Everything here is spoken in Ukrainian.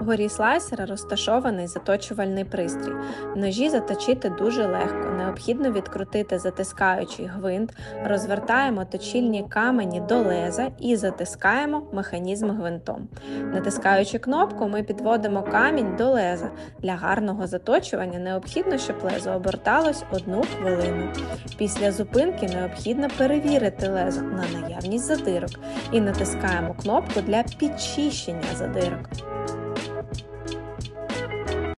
горі слайсера розташований заточувальний пристрій. Ножі заточити дуже легко. Необхідно відкрутити затискаючий гвинт, розвертаємо точильні камені до леза і затискаємо механізм гвинтом. Натискаючи кнопку, ми підводимо камінь до леза. Для гарного заточування необхідно, щоб лезо оберталось одну хвилину. Після зупинки необхідно перевірити лезо на наявність задирок і натискаємо кнопку для підчищення задирок.